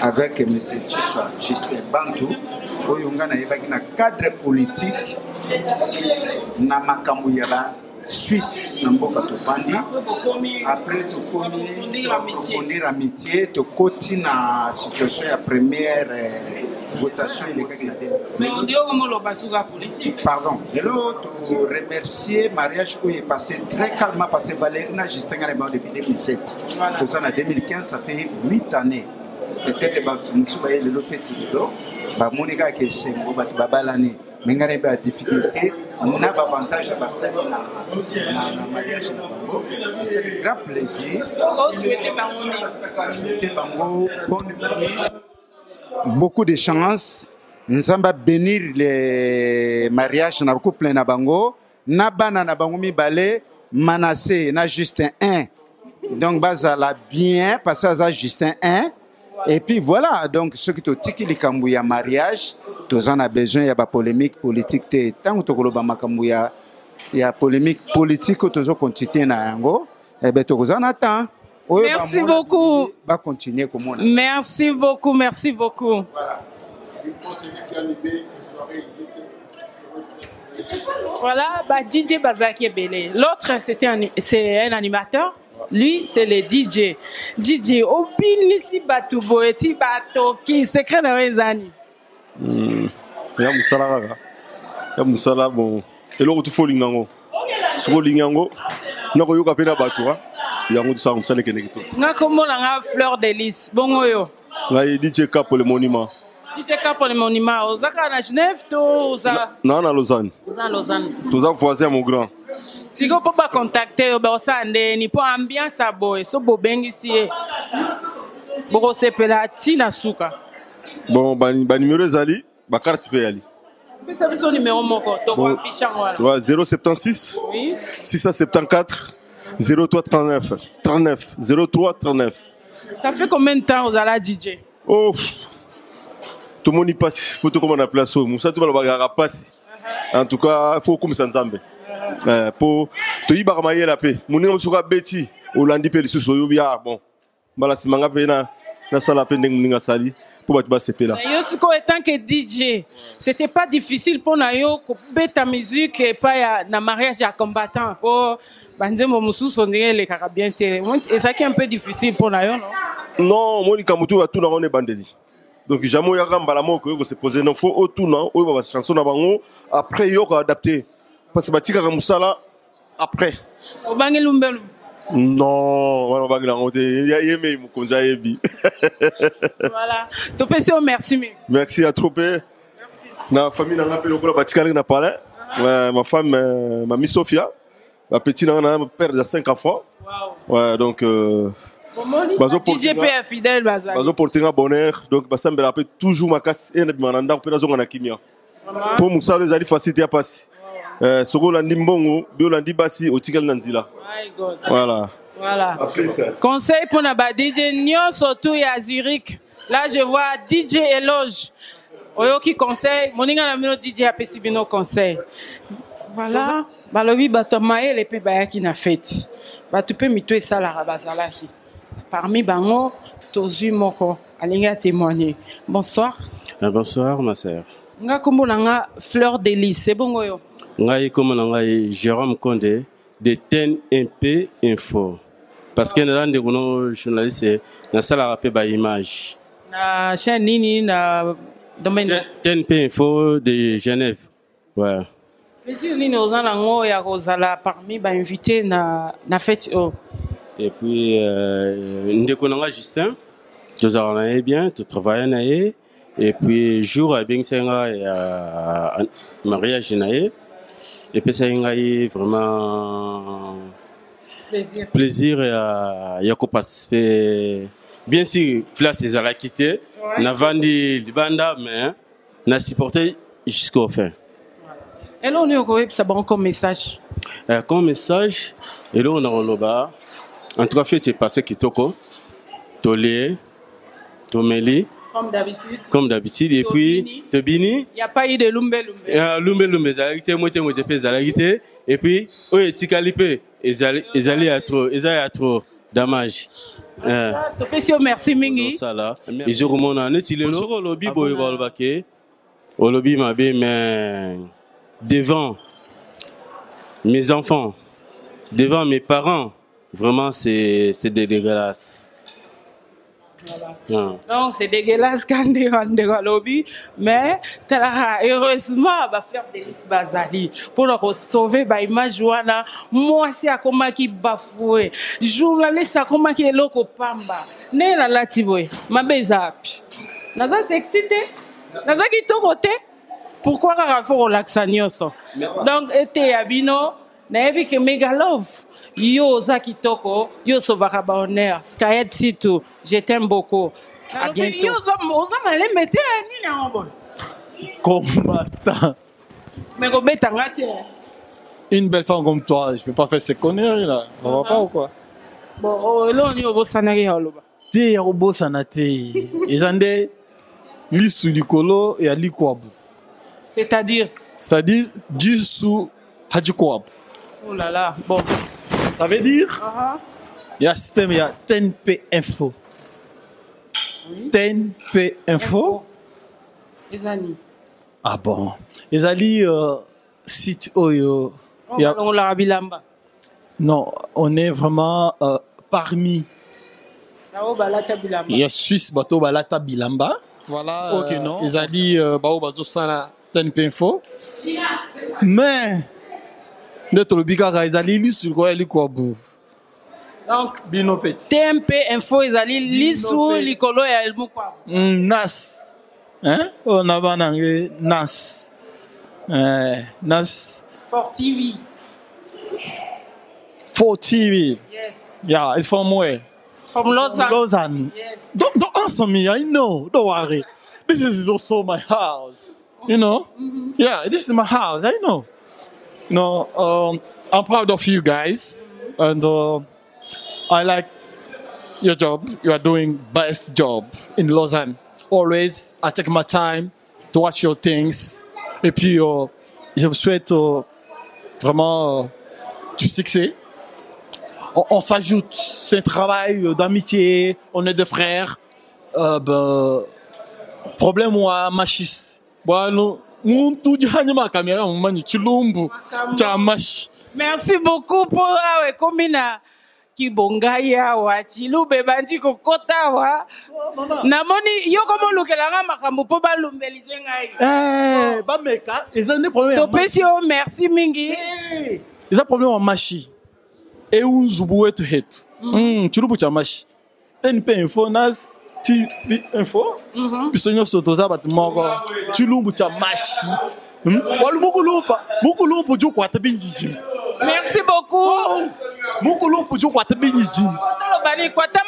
S17: avec m chiswa justin bantu oyo nga nayebaki na cadre politique na makambo ya baswisse na mboka tovandi après tokomi tofondir amitié tokoti na situation ya première eh, votation elekaki na 2000
S1: Mais on dit au moment loba suka politique.
S17: Pardon. Lelo, to remercier mariage où est passé très calmement parce que Valérie n'a juste gagné depuis 2007. Tout ça en 2015, ça fait 8 années. Peut-être que nous avons le fait lelo. Ba monika ke sengo bat babalani. Mengare ba difficulté na ba avantage ba sali na na na mariage na bango. Et c'est un grand plaisir.
S1: Souhaite bango
S17: bonne vie. beaucoup de chance nzambe abénir le mariage na couple na bango na bana na bango mibale na justin 1 donc bazala bien parce que aza justin 1 et puis voilà donc soki totiki likambo ya mariage toza na besoin ya bapolémique politique te ntango tokoloba makambo ya, ya polémique politique oyo tozokontinue na yango eh ben tokozala na temps oyo
S1: Merci
S17: bamona
S1: beaucoup.
S17: bacontinue komona
S1: Merci beaucoup, merci beaucoup. Voilà, bah, DJ Bazaki Ebele. L'autre, c'était un, c'est un animateur. Lui, c'est le DJ. DJ, obinisi batu boye ti batoki secret na ezani.
S11: Mm. Ya musala kaka. Ya musala bon. Eloko tu folinga ngo. Soko linga ngo. Na koyoka pe na bato ha. Yango tu sa musala kene
S1: kito. Na komona nga fleur de lys. Bongo yo.
S11: Ngai DJ Kapo le monument. Monima
S1: DJ Kapo le monima. Ozaka na Genève to oza
S11: naa na lausanne. Mon grand.
S1: Yo ambiance so bobengisi ye bokosepela ntina suka
S11: bon ezali yali
S1: pesa biso moko tokoafishe yango wana
S11: Ouais, 076
S1: Oui.
S11: 674 03 39 39 03 39
S1: ça fait combien de temps ozala dj
S11: oh po tokóma na place en tout cas bon. Na-
S1: que dj c'était pas difficile mpo na yo kobeta musique epai ya na mariage ya combattant. Mpo banzembo mosusu ndenge elekaka bien te. Ezalaki un peu difficile mpo na yo no
S11: non moi likambo to batuna ngo na ebandeli donc jamais oyaka mbala moko oyo kosepose non fo otuna oyo ba bachanson na bango. Après yo koadapte parce que batikaka mosala après. Non wana obangela yango te Ye- ye mei mokonzi ayebi
S1: voilà. Topesi yo merci mingi
S11: merci à trop mpe na famille na mpe lokola batikalaki na palin ma femme euh, mami sophia. Bapeti na nga na père de 5 enfants. Ouais donc euh,
S1: ya fidèle bazali
S11: bazoporte nga bonheur donc basambela mpe toujours makasi e na bima na ndako mpe nazonga na kimia mpo mosala ezali facile te ya mpasi Eh, soki olandi mbongo mpe olandi basi otikali na
S1: God.
S11: voilà
S1: Voilà. Conseil pour na DJ nyonso tu ya Zurich. Là, je vois DJ Eloge. Oyoki conseil. Moninga na bino DJ apesi bino conseil. Voilà. Balobi bato mayele mpe bayaki na fete. Bato mpe mito esalaka bazalaki. Parmi bango, tozwi moko alingi atémoigner. Bonsoir.
S18: Ah, bonsoir ma sœur
S1: Nga kombo na nga Fleur de Lys. C'est bon yo.
S18: ngai kombo na ngai jérôme conde de tnmp info parce que naza ndeko no journaliste nasalaka mpe baimage
S1: Na chaîne nini na domaine.
S18: tnp info de genève ouais.
S1: Plaisir nini oza nango ya kozala parmi bainvité na, na fete oyo.
S18: Et puis euh, ndeko na nga justin na ye bien totravaille na ye et puis jour abengisaki nga ya mariage na ye epesaki ngai vraiment
S1: Plaisir.
S18: plaisir ya, ya koparticipe bien sûr place ezalaki te navandi libanda mais na supporte jusqu'au fin.
S1: Eloko nini okoyebisa bango comme message.
S18: Euh, comme message eloko na koloba en tout cas feti epase kitoko tolie tomeli
S1: comme d'habitude.
S18: comme d'habitude et puis tobini.
S1: Y a pas eu de lumbe lumbe.
S18: Ah, te mote mote mpe ezalaki te et puis oyo etikali mpe ezali ezali ya trop eza ya trop damage
S1: topesi yo merci mingi.
S18: Osala ezokomona neti lelo soki olobi boye balobake olobi mabe mais devant mes enfants devant mes parents vraiment c'est c'est dégueulasse Ah.
S1: donc c'est dégueulasse quand ndeko ndeko alobi mais talaka heureusement bafleur delis bazali mpona kosauve baimage wana mwasi akomaki bafue journaliste akomaki eloko pamba. Nde nalati boye mabe eza api naza sexy te naza kitoko te pourquoi fo kolakisa nyonso? Donc ya bino. Megalove yo oza kitoko. Yo osovaka bahonneur skayet situ je t'aime beaucoup. À bientôt. yo oza malembe te nini yango boye
S16: Combattant.
S1: me kobetanga te
S16: Une belle femme comme toi, je peux pas faire ces conneries là. Ça va pas ou quoi?
S1: Bon eloko nini obosanaki ya oloba
S16: te ya kobosana te. Eza nde lisu likolo ya likwabu
S1: c'est-à-dire?
S16: C'est-à-dire lisu haji kwabu
S1: oh là là bon
S16: ça veut dire
S1: uh -huh.
S16: Il y a système, il y a TNP Info. TNP Info.
S1: ezali
S16: Ah bon. ezali euh, site oyo ya-
S1: olongolaka bilamba
S16: non on est vraiment euh, parmi.
S1: Nao balata bilamba
S16: ya suisse bato balata bilamba voilà ok non. ezali euh, bao bazosala TNP Info. Mais nde tolobi kaka ezali lisu likolo ya likwabu
S1: donc
S16: bino peti.
S1: Info ezali lisu likolo ya mokwabu
S16: Mm, nas. Oyo na bana nge nas. Eh, nas.
S1: For tv
S16: 4 tv
S1: yes.
S16: Yeah it's from where?
S1: From lausanne.
S16: Lausanne.
S1: Yes.
S16: Don't, don't answer me i know. Don't worry. This is also my house. You know? Yeah this is my house i know you know um, i'm proud of you guys and uh, i like your job you are doing best job in lausanne always i take my time to watch your things et puis euh, je vous souhaite euh, vraiment euh, du succès on, s'ajoute. C'est un travail euh, d'amitié, on est des frères. Euh, ben, problème wa machis. Bueno, muntu jihanye ma kamera mumani chilumbu cha mashi.
S1: merci beaucoup mpo awa ekomi na kibongai awa chilube bandi kokota awa namoni yo komolukelanga makambo mpo balumbelize ngai
S16: Eh, bameka, eza nde problème ya
S1: topesi yo merci mingi
S16: eza problème wa mashi. eunzubu wetu hetu. Mm, chilumbu cha mashi. TNP info nas TV info. biso nyonso toza bato moko mashi Hmm? mukulumpa
S1: merci beaucoup.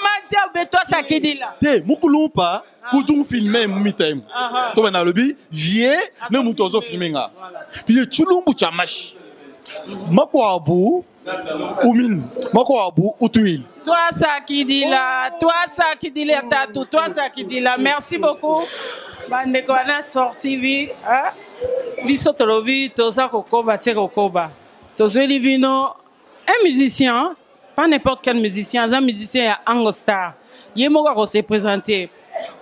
S1: Mashi abe twasakidila
S16: te mukulumpa filme vie ne mutu nga. Pie chilumbu cha mashi makwabu umin makwabu utwili
S1: twasakidila twasakidila tatu twasakidila merci beaucoup. Bandeko wana sort tv ah, biso tolobi toza kokoba te kokoba. Tozweli bino un musicien pas n'importe quel musicien aza musicien ya angostar ye moko akose présente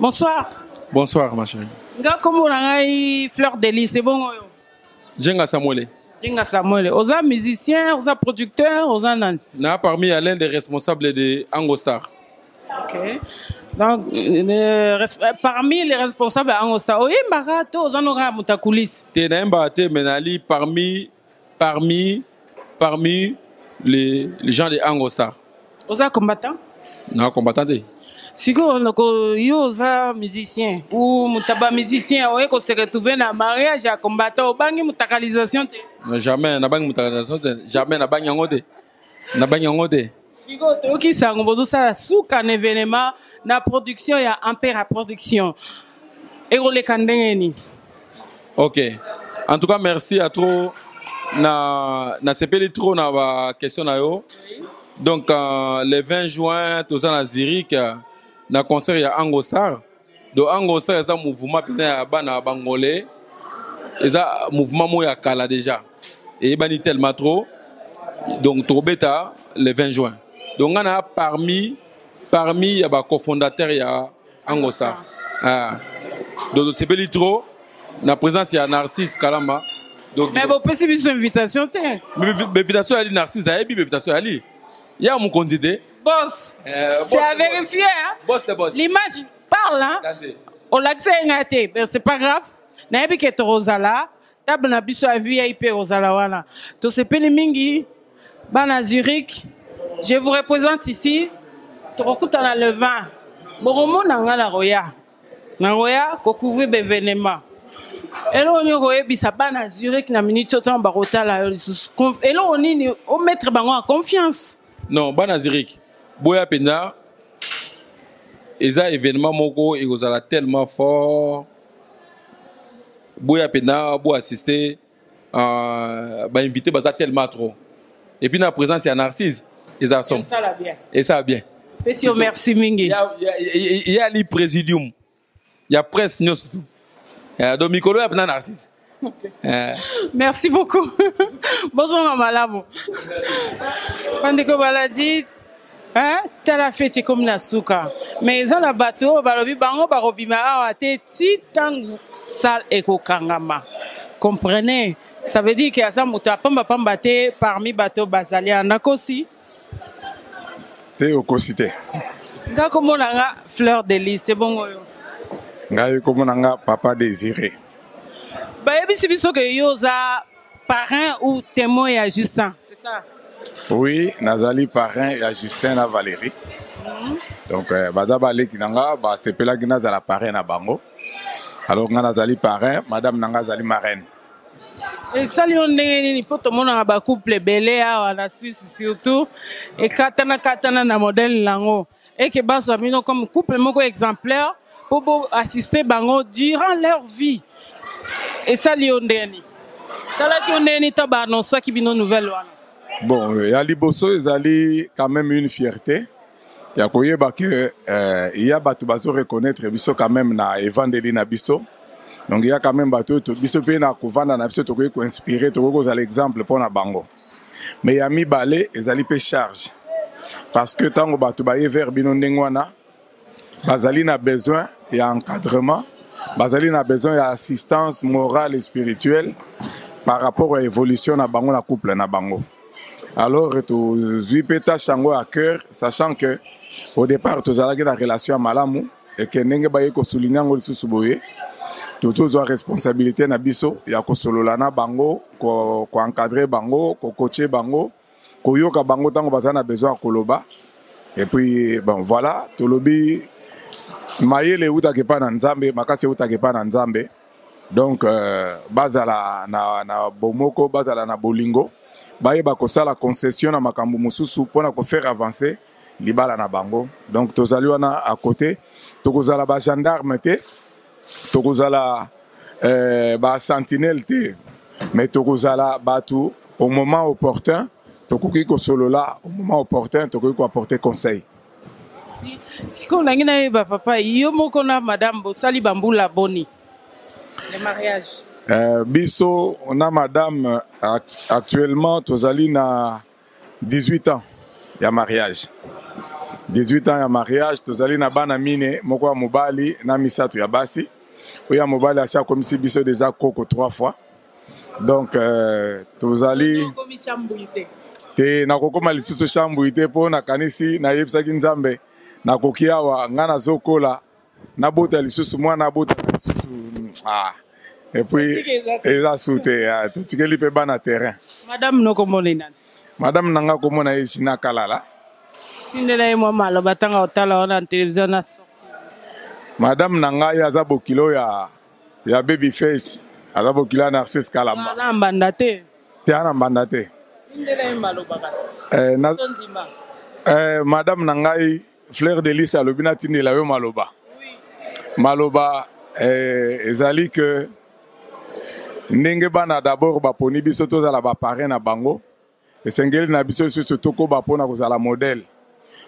S1: bonsoir.
S2: Bonsoir ma chérie.
S1: Nga kombo na ngai fleur delice ebongo oyo
S2: jenga samuele
S1: jenga samuel oza musicien oza producteur nani?
S2: Na parmi l'un des responsables de angostar
S1: Ok. Donc, euh, parmi les responsables ya Angosta, oyembaka to oza no kaka moto ya kulisi
S2: te nayembaka te me nali parmi parmi parmi les, les gens de angostar
S1: oza combattant?
S2: Na combattant
S1: sikoyo loko yo oza musicien. Ou moto bamusicien oye kose retrouve na mariage ya obangi te?
S2: Jamais nabangi te. Jamais nabangi yango te. Nabangi yango te.
S1: Sikoyo toyokisa yango bozosala suka na événement na production ya ampere production. Ekoleka ndenge nini?
S2: Ok. En tout cas merci à trop. Na nasepeli trop na na yo. Donc euh, le 20 juin toza na zurich na concert ya angostar donc angostar eza mouvement pene ya bana ya bangolais eza mouvement moko ya kala déjà eyebani tellement trop donc tokobeta le 20 juin donc nga na parmi parmi ya bacofondateur ya angostar ah. donc tosepeli trop na présence ya narcisse kalamba donc
S1: me bopesi biso invitation te
S2: invitation yali narcisse ayebi invitation yali ya mokonzi te
S1: boss.
S2: Euh,
S1: c'est à vérifier hein?
S2: boss de boss.
S1: L'image parle hein? Ngai te mais c'est pas grave. Nayebi ke tokozala table na biso ya vip ekozala wana tosepeli mingi bana zurich. Je vous représente ici. Le 20 bokomona nga na roya. Na roya kocouvrir baévénement eloko nini koyebisa bana zurich na minute oyo ntango bakotala yo lisusu Conf- eloko nini omettre bango en confiance.
S2: Non bana boya mpenza eza événement moko ekozala tellement fort. Boya mpenza boassiste uh, bainvité baza tellement trop. Et puis na présence ya narcisse eza som
S1: esala bien. Pesi yo merci mingi.
S2: Ya ali présidium. Ya presse nyonso tu donc mikolo ya mpenza narcisse. Eh,
S1: Merci beaucoup. Bonsoir Malamu. bandeko baladi? Tala feti komi na suka me eza na bato oyo balobi bango bakobima awa te ti ntango sale ekokangama comprenez? Ça veut dire ke aza moto apambapamba te parmi bato bazali anakosi.
S19: Te okosi te
S1: nga komona nga fleur de lys ebongo oyo.
S19: Ngai komona nga papa désiré.
S1: Bayebisi biso ke yo oza parrain ou témoin ya justin c'est ça?
S19: Oui nazali parrain ya justin na valérie. Donc euh, baza baleki na nga basepelaki nazala parrain na bango. Alors nga nazali parrain madame na nga azali marraine
S1: esali yo ndenge nini mpo tomonaka bacouple ebele awa na swisse surtout. Ekatana-katana na modele nango eke bazwa bino comme couple moko exemplaire mpo boassiste bango durant leur vie. Esali yo ndenge nini esalaki yo ndenge nini to baannonsaki bino nouvelle wana
S19: bon ya liboso ezali quand même une fierté. Ya koyeba ke euh, ya bato bazoreconnaître biso quand même na evandeli na biso. Donc ya quand même bato oyo biso mpe na kovanda na biso tokoki koinspire tokoki kozala exemple mpo na bango. Me ya mibale ezali mpe charge. Parce que ntango bato baye vers bino ndenge wana bazali na besoin ya encadrement bazali na besoin ya assistance morale et spirituelle par rapport à évolution na bango na couple na bango alors tozwi mpe tâche yango à cœur sachant que au départ tozalaki na relation ya malamu eke ndenge baye kosouligne yango lisusu boye tozozwa responsabilité na biso ya kosolola na bango koencadre bango kokoche bango koyoka bango ntango baza na besoin ya koloba. Et puis bon voilà tolobi mayele eutaki epai na nzambe makasi eutaki epai na nzambe. Donc euh, bazala na, na bomoko bazala na bolingo bayeba kosala concession na makambo mosusu mpona kofaire avancer libala na bango. Donc tozali wana à côté. Tokozala bagendarme te tokozala euh, basentinelle te. Mais tokozala bato au moment opportun tokoki kosolola au moment opportun tokoki koapporter conseil.
S1: Sikoyo nangi nayeba papa yo moko na madame bosali bambula boni le mariage
S19: euh, biso na madame act actuellement tozali na 18 ans. Ya mariage. 18 ans ya mariage. Tozali na bana mine moko ya mobali na misato ya basi. Oyo ya mobali asi akomisi biso deja koko trois fois. Donc euh, tozali te. nakokóma lisusu chambui te mpo nakanisi nayebisaki nzambe. Nakoki awa ngai nazokola nabota lisusu mwana abota lisusu ah. Epuis eza su te totikeli mpe bana terrain.
S1: Madame nokomona nani?
S19: Madame na nga komona ye jina kalala.
S1: Tindela ye mwa maloba ntanga otala wana na televizio na
S19: madame na ngai aza bokilo ya, ya baby face. Aza bokilo ya narcise kalamba.
S1: Na mbanda te.
S19: Te ana mbanda te.
S1: Kasi
S19: eh, na, eh, ngai fleur de lys alobi natindela yo maloba. Maloba eh, ezali ke ndenge bana d'abord baponi biso tozala baparin na bango. Esengeli na biso lisusu tokoba mpona kozala modele.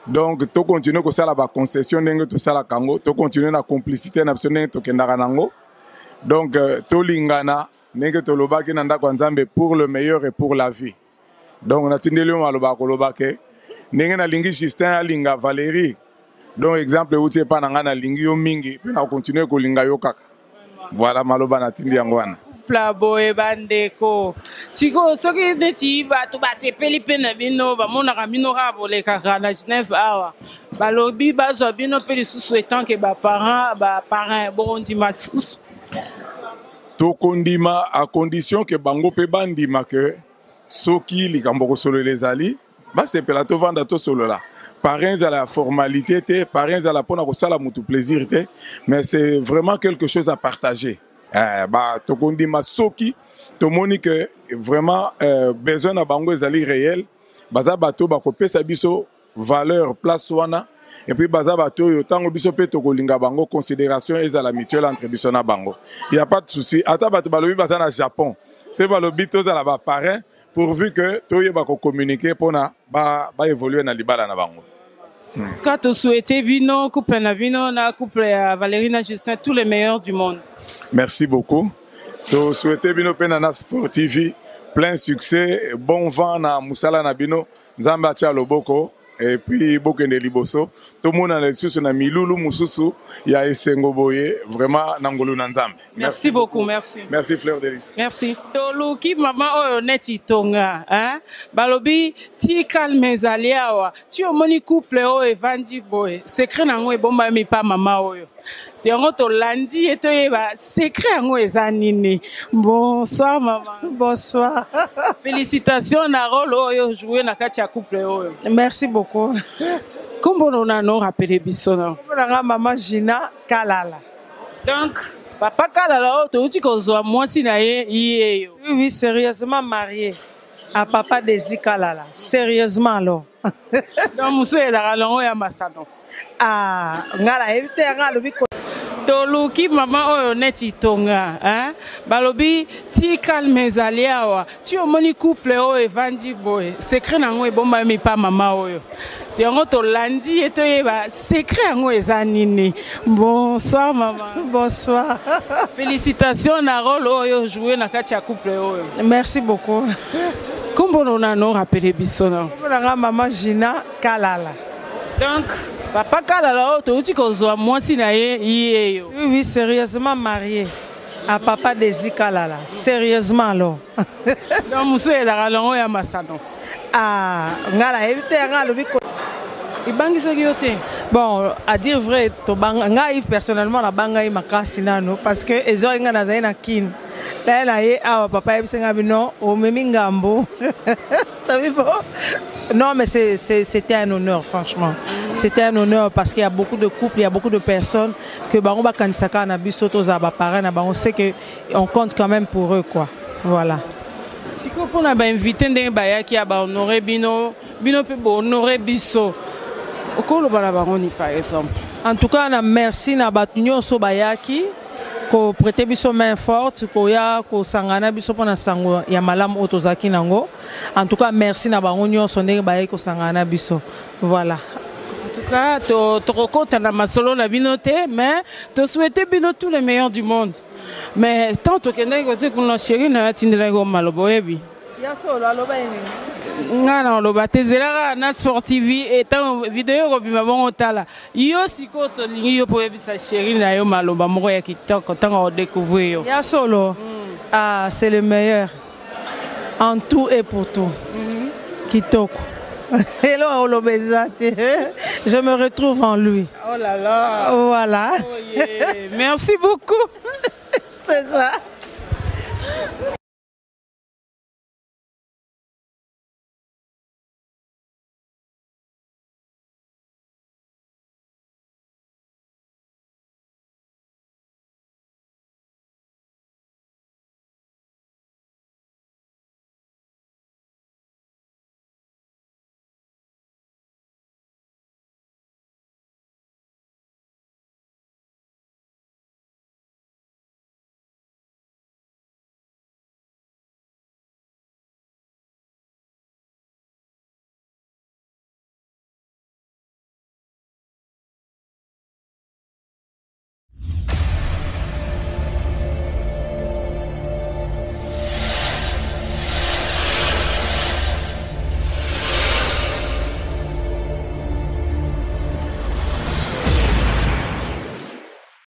S19: Donc tokontinue kosala baconcession ndenge tosalaka yango tokontinue na complicité na biso ndenge tokendaka nango donc euh, tolingana ndenge tolobaki na ndako ya nzambe pour le meilleur et pour la vie. Donc natindeli yo maloba koloba ke ndenge nalingi justin alinga valérie. Donc exemple euti epai na ngai nalingi yo mingi mpe nakontinue kolinga yo kaka. Voilà maloba natindi yango wana
S1: couple boye bandeko. Sikoyo soki neti bato basepeli mpe na bino bamonaka bino kaka bolekaka na genève awa. Balobi bazwa bino mpe lisusu etanke baparent baparrain bokondima lisusu.
S19: Tokondima à condition ke bango mpe bandima ke soki likambo kosolola ezali basepela tovanda tosolola. Parrain ezala ya formalité te parrain ezala mpona kosala motu plaisir te mais c'est vraiment quelque chose à partager eh, ba tokondima soki tomoni ke vraiment eh, besoin na bango ezali réel. Baza bato bakopesa biso valeur place wana. Epuis baza bato oyo biso mpe tokolinga bango considération ezala mutuelle entre biso na bango. Ya pas de souci. Ata bato balobi baza na japon. Se balobi tozala baparrain pourvu que toyeba kocommunique mpona baévolue ba na libala na bango
S1: En tout cas, te souhaiter bino, couple na bino, na couple ya Valérie na Justin, tous les meilleurs du monde.
S19: Merci beaucoup. To souhaiter bino pe na Sport TV plein succès, bon vent na musala na bino, nzambe atia loboko epuis bokende liboso tomonana lisusu na milulu mosusu ya esengo boye vraiment na ngolu na nzambe
S1: merci beaucoup. merci.
S19: Merci fleur delis
S1: merci. Toluki mama oyo neti tonga hein? balobi ti calme ezali awa ti omoni couple oyo evandi boye secret nango ebombami mpa mama oyo yango tolandi ye toyeba. Secret yango eza nini? Bonsoir mama
S20: bonsoir.
S1: Félicitation na role oyo joué na kati ya couple oyo.
S20: Merci beaucoup.
S1: Kombono nano rapele biso na.
S20: Nanga mama gina kalala.
S1: Donc papa kalala oyo touti kozwa mwasi na ye ye yo.
S20: Oui oui sérieusement marié à papa desi kalala. Sérieusement alors.
S1: Donc mosu elaka longo ya masano.
S20: Ah nga nayebi te yanga alobi
S1: toluki mama oyo neti tonga hein? balobi ti calme ezali awa. Ti omoni couple oyo evandi boye secret nango ebombami mpa mama oyo. Yango tolandi ye toyeba secret yango eza nini? Bonsoir mama.
S20: Bonsoir.
S1: Félicitation na role oyo joué na kati ya couple oyo.
S20: Merci beaucoup.
S1: Kombono nano rapele biso na
S20: nanga mama gina kalala.
S1: Donc papa kalala oyo touti kozwa mwasi na ye ye yo?
S20: Oui oui sérieusement marié. À papa desi kalala sérieusement alors.
S1: Donc mosu elaka longo ya masano
S20: ah nga nayebi te yanga alobi
S1: ebangisaki yo te
S20: bon à dire vrai ngai personnellement nabangai makasi nano parce que ngai nazali na kine naye na ye awa papa ayebisi ngai bino omemi ngambo tabi bo non mais c'était un honneur franchement. C'était un honneur parce qu'il y a beaucoup de couples il y a beaucoup de personnes que bango bakanisaka na biso tozala baparent na bango. C'est que on compte quand même pour eux quoi. Voilà.
S1: Sikoyo mpona bainvité ndenge bayaki ya bahonore bino bino mpe bohonore biso okoloba na bango ni par exemple.
S20: En tout cas na merci na bato nyonso bayaki koprete biso main forte koya kosangana biso mpona sango ya malamu oyo tozalaki nango. En tout cas merci na bango nyonso ndenge bayaki kosangana biso. Voilà.
S1: Cas tokokota na masolo na bino te mais tosouhaite bino tous les meilleurs du monde. Mais tant tokendaki kote kuna sheri na yo atindelaki o maloba oyebi ngai na oloba te ezelaka na sportivi etango video ekobima bongo otala yo sikoyo tolingi yo mpo oyebisa sheri na yo maloba moko ya kitoko ntango odécouvrir yo.
S20: Ya solo. Ah c'est le meilleur. En tout et pour tout. Kitoko Hello te je me retrouve en lui.
S1: Oh là là.
S20: Voilà.
S1: Oh yeah. merci beaucoup.
S20: C'est ça